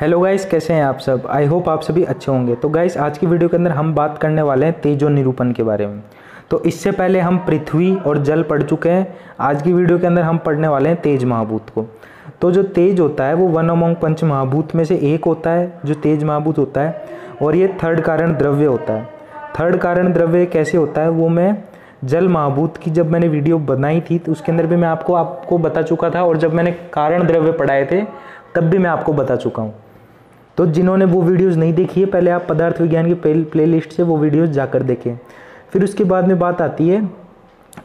Hello guys कैसे हैं आप सब? आई होप आप सभी अच्छे होंगे। तो गाइस आज की वीडियो के अंदर हम बात करने वाले हैं तेजो निरूपण के बारे में। तो इससे पहले हम पृथ्वी और जल पढ़ चुके हैं। आज की वीडियो के अंदर हम पढ़ने वाले हैं तेज महाभूत को। तो जो तेज होता है, वो वन अमोंग पंच महाभूत में से एक होता है, जो तेज महाभूत होता है, और ये थर्ड कारण द्रव्य होता है। थर्ड कारण द्रव्य कैसे होता है, वो मैं जल महाभूत की जब मैंने वीडियो बनाई थी तो उसके अंदर भी मैं आपको आपको बता चुका था, और जब मैंने कारण द्रव्य पढ़ाए थे, तब भी मैं आपको बता चुका हूँ। तो जिन्होंने वो वीडियोस नहीं देखी है, पहले आप पदार्थ विज्ञान की प्ले से वो वीडियोस जाकर देखें। फिर उसके बाद में बात आती है,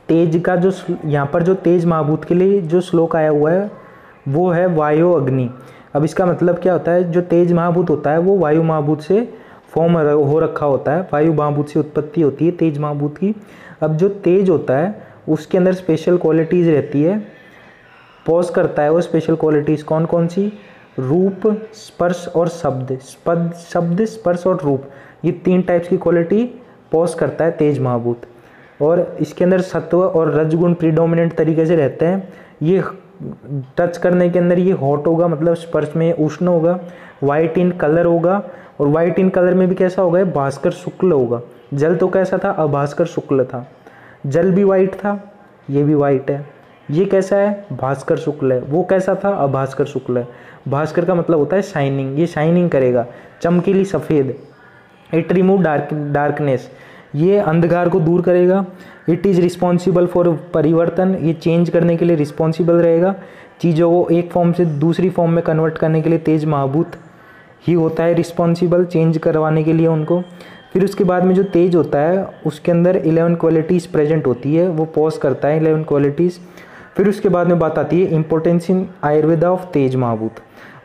तेज का जो यहाँ पर जो तेज महाभूत के लिए जो श्लोक आया हुआ है वो है वायु अग्नि। अब इसका मतलब क्या होता है? जो तेज महाभूत होता है, वो वायु महाभूत से फॉर्म हो रखा होता है। वायु महाभूत से उत्पत्ति होती है तेज महाभूत की। अब जो तेज होता है, उसके अंदर स्पेशल क्वालिटीज़ रहती है। पॉज करता है वो स्पेशल क्वालिटीज़ कौन कौन सी रूप, स्पर्श और शब्द। पद शब्द, स्पर्श और रूप। ये तीन टाइप्स की क्वालिटी पॉज करता है तेज महाभूत। और इसके अंदर सत्व और रजगुण प्रीडोमिनेंट तरीके से रहते हैं। ये टच करने के अंदर ये हॉट होगा मतलब स्पर्श में उष्ण होगा वाइट इन कलर होगा, और वाइट इन कलर में भी कैसा होगा भास्कर शुक्ल होगा। जल तो कैसा था? अभास्कर शुक्ल था। जल भी वाइट था, ये भी वाइट है। ये कैसा है? भास्कर शुक्ल है। वो कैसा था? अभास्कर शुक्ल है। भास्कर का मतलब होता है शाइनिंग ये शाइनिंग करेगा। चमकीली सफ़ेद। इट रिमूव डार्क डार्कनेस ये अंधकार को दूर करेगा। इट इज़ रिस्पॉन्सिबल फॉर परिवर्तन। ये चेंज करने के लिए रिस्पॉन्सिबल रहेगा। चीज़ों को एक फॉर्म से दूसरी फॉर्म में कन्वर्ट करने के लिए तेज महाभूत ही होता है। रिस्पॉन्सिबल चेंज करवाने के लिए उनको। फिर उसके बाद में जो तेज होता है, उसके अंदर इलेवन क्वालिटीज़ प्रेजेंट होती है। वो पॉज करता है इलेवन क्वालिटीज़ फिर उसके बाद में बात आती है importance in Ayurveda of tej mahabhut.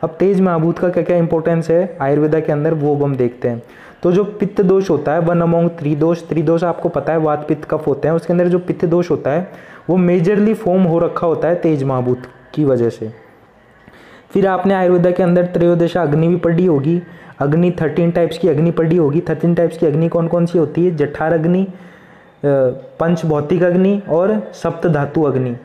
अब तेज महाभूत का क्या क्या इंपॉर्टेंस है? आयुर्वेदा के अंदर वो अब हम देखते हैं। तो जो पित्त दोष होता है वन अमोंग त्रिदोष त्रिदोष आपको पता है, वात पित्त कफ होते हैं, उसके अंदर जो पित्त दोष होता है, वो मेजरली फॉर्म हो रखा होता है तेज महाभूत की वजह से। फिर आपने आयुर्वेदा के अंदर त्रयोदशा अग्नि भी पढ़ी होगी। अग्नि थर्टीन टाइप्स की अग्नि पढ़ी होगी। थर्टीन टाइप्स की अग्नि कौन कौन सी होती है? जठार अग्नि पंच भौतिक अग्नि और सप्त धातु अग्नि।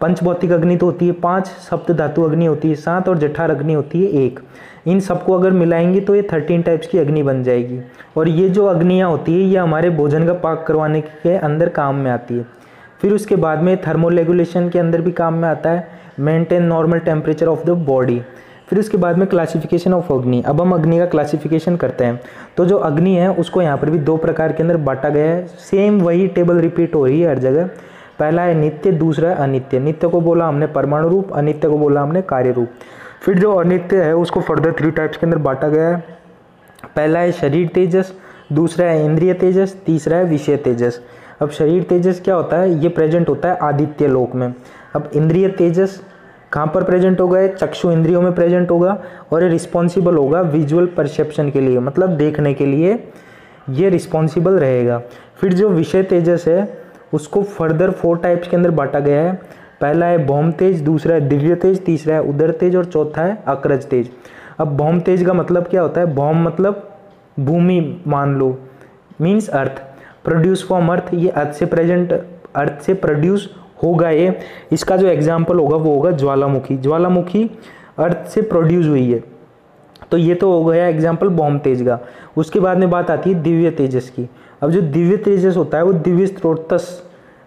पंचभौतिक अग्नि तो होती है पाँच, सप्त धातु अग्नि होती है सात और जठार अग्नि होती है एक। इन सबको अगर मिलाएँगे तो ये थर्टीन टाइप्स की अग्नि बन जाएगी। और ये जो अग्नियाँ होती है, ये हमारे भोजन का पाक करवाने के अंदर काम में आती है। फिर उसके बाद में थर्मल रेगुलेशन के अंदर भी काम में आता है। Maintain normal temperature of the body फिर उसके बाद में क्लासिफिकेशन ऑफ़ अग्नि। अब हम अग्नि का क्लासिफिकेशन करते हैं। तो जो अग्नि है, उसको यहाँ पर भी दो प्रकार के अंदर बांटा गया है। सेम वही टेबल रिपीट हो रही है हर जगह। पहला है नित्य, दूसरा है अनित्य। नित्य को बोला हमने परमाणु रूप, अनित्य को बोला हमने कार्य रूप। फिर जो अनित्य है, उसको फर्दर थ्री टाइप्स के अंदर बांटा गया है। पहला है शरीर तेजस, दूसरा है इंद्रिय तेजस, तीसरा है विषय तेजस। अब शरीर तेजस क्या होता है? ये प्रेजेंट होता है आदित्य लोक में। अब इंद्रिय तेजस कहाँ पर प्रेजेंट होगा? ये चक्षु इंद्रियों में प्रेजेंट होगा और ये रिस्पॉन्सिबल होगा विजुअल परसेप्शन के लिए मतलब देखने के लिए ये रिस्पॉन्सिबल रहेगा। फिर जो विषय तेजस है उसको फर्दर फोर टाइप्स के अंदर बांटा गया है। पहला है भौम तेज, दूसरा है दिव्य तेज, तीसरा है उदर तेज और चौथा है अक्रज तेज। अब भौम तेज का मतलब क्या होता है? भौम मतलब भूमि, मान लो means earth produce from earth ये अर्थ से प्रेजेंट अर्थ से प्रोड्यूस होगा ये। इसका जो एग्ज़ाम्पल होगा, वो होगा ज्वालामुखी। ज्वालामुखी अर्थ से प्रोड्यूस हुई है। तो ये तो हो गया एग्ज़ाम्पल बॉम तेज का। उसके बाद में बात आती है दिव्य तेजस की। अब जो दिव्य तेजस होता है, वो दिव्य स्त्रोतस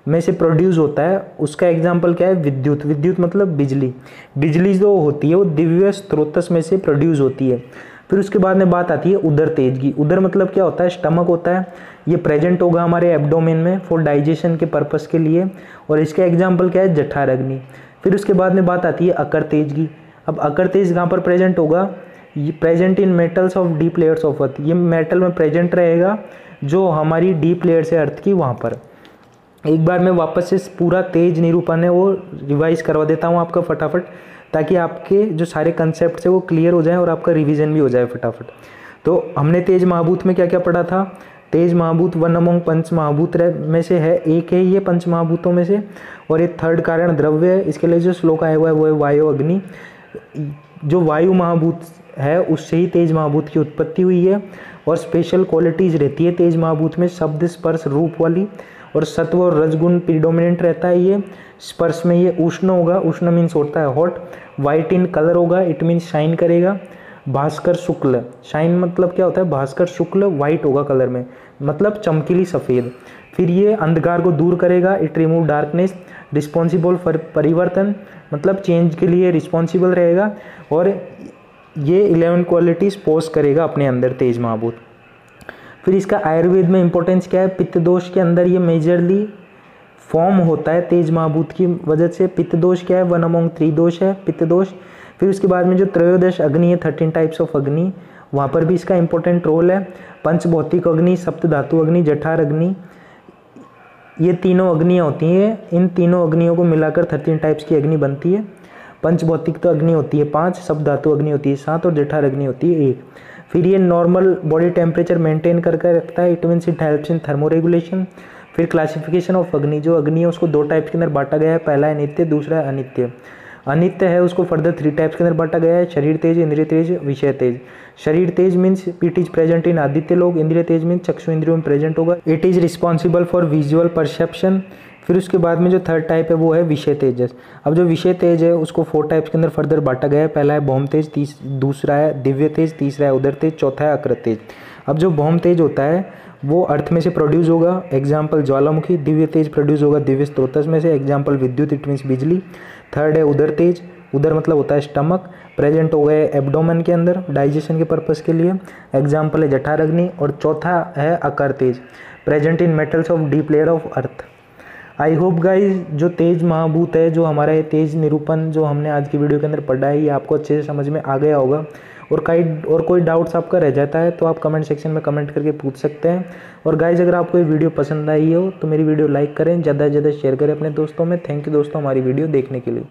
में से प्रोड्यूस होता है, उसका एग्ज़ाम्पल क्या है? विद्युत। विद्युत मतलब बिजली। बिजली जो होती है, वो दिव्य स्त्रोतस में से प्रोड्यूस होती है। फिर उसके बाद में बात आती है उधर तेज की उधर मतलब क्या होता है? स्टमक होता है। ये प्रेजेंट होगा हमारे एब्डोमेन में फॉर डाइजेशन के पर्पस के लिए। और इसका एग्ज़ाम्पल क्या है? जठार अग्नि फिर उसके बाद में बात आती है अकर तेज की अब अकर तेज कहाँ पर प्रेजेंट होगा? ये present in metals of deep layers of earth ये मेटल में प्रेजेंट रहेगा जो हमारी डीप लेयर्स है अर्थ की वहाँ पर। एक बार मैं वापस से पूरा तेज निरूपण है, वो रिवाइज करवा देता हूँ आपका फटाफट, ताकि आपके जो सारे कंसेप्ट है वो क्लियर हो जाए और आपका रिविज़न भी हो जाए फटाफट। तो हमने तेज महाभूत में क्या क्या पढ़ा था? तेज महाभूत, वन अमोंग, पंच महाभूत में से है एक है ये पंच महाभूतों में से, और एक थर्ड कारण द्रव्य है, इसके लिए जो श्लोक आया हुआ है वो है वायु अग्नि। जो वायु महाभूत है, उससे ही तेज महाभूत की उत्पत्ति हुई है और स्पेशल क्वालिटीज रहती है तेज महाभूत में, शब्द, स्पर्श, रूप वाली और सत्व और रजगुण प्रीडोमिनेंट रहता है ये। स्पर्श में ये उष्ण होगा, उष्ण मीन्स होता है हॉट वाइट इन कलर होगा इट मीन्स शाइन करेगा। भास्कर शुक्ल शाइन मतलब क्या होता है? भास्कर शुक्ल वाइट होगा कलर में मतलब चमकीली सफ़ेद। फिर ये अंधकार को दूर करेगा it remove darkness responsible for परिवर्तन मतलब चेंज के लिए रिस्पॉन्सिबल रहेगा। और ये इलेवन क्वालिटीज पोस्ट करेगा अपने अंदर तेज महाभूत। फिर इसका आयुर्वेद में इंपॉर्टेंस क्या है? पित्त दोष के अंदर ये मेजरली फॉर्म होता है तेज महाभूत की वजह से। पित्त दोष क्या है? वन अमोंग थ्री दोष है पित्त दोष फिर उसके बाद में जो त्रयोदश अग्नि है थर्टीन टाइप्स ऑफ़ अग्नि, वहाँ पर भी इसका इंपॉर्टेंट रोल है। पंच भौतिक अग्नि, सप्त धातु अग्नि, जठार अग्नि, ये तीनों अग्नियाँ होती हैं। इन तीनों अग्नियों को मिलाकर थर्टीन टाइप्स की अग्नि बनती है। पंच भौतिक तो अग्नि होती है, पाँच सब धातु अग्नि होती है, सात और जठार अग्नि होती है, एक। फिर ये नॉर्मल बॉडी टेम्परेचर मेंटेन करके रखता है it means it helps in thermoregulation फिर क्लासिफिकेशन ऑफ़ अग्नि, जो अग्नि है, उसको दो टाइप्स के अंदर बांटा गया है, पहला है नित्य, दूसरा है अनित्य। अनित्य है, उसको फर्दर थ्री टाइप्स के अंदर बांटा गया है, शरीर तेज, इंद्रिय तेज, विषय तेज। शरीर तेज means it is present in Aditya लोग, इंद्रिय तेज मीन्स चक्षु इंद्रियों में प्रेजेंट होगा। It is responsible for visual perception फिर उसके बाद में जो थर्ड टाइप है, वो है विषय तेजस। अब जो विषय तेज है, उसको फोर टाइप्स के अंदर फर्दर बांटा गया है। पहला है भौम तेज, तीस, दूसरा है दिव्य तेज, तीसरा है उदर तेज, चौथा है अकृत तेज। अब जो भौम तेज होता है, वो अर्थ में से प्रोड्यूस होगा। एग्ज़ाम्पल ज्वालामुखी, दिव्य तेज प्रोड्यूस होगा दिव्य स्त्रोतस में से। एग्ज़ाम्पल विद्युत इट मीन्स बिजली। थर्ड है उदर तेज। उधर मतलब होता है स्टमक प्रेजेंट हो गए एब्डोमेन के अंदर डाइजेशन के पर्पज़ के लिए। एग्ज़ाम्पल है जठार अग्नि और चौथा है अकर तेज। Present in metals of deep layer of earth I hope guys जो तेज महाभूत है, जो हमारा ये तेज निरूपण जो हमने आज की वीडियो के अंदर पढ़ा है, ये आपको अच्छे से समझ में आ गया होगा। और कई, और कोई डाउट्स आपका रह जाता है तो आप कमेंट सेक्शन में कमेंट करके पूछ सकते हैं। और गाइज़ अगर आपको ये वीडियो पसंद आई हो तो मेरी वीडियो लाइक करें, ज़्यादा से ज़्यादा शेयर करें अपने दोस्तों में। थैंक यू दोस्तों हमारी वीडियो देखने के लिए।